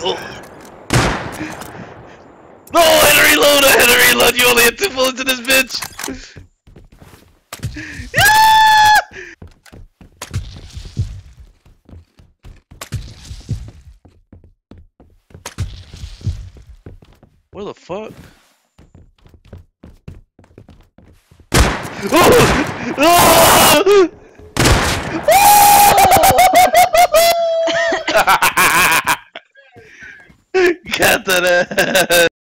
Oh. No, I had to reload, I had to reload, you only had two bullets in this bitch! Where the fuck? Oh! Oh! Catarã!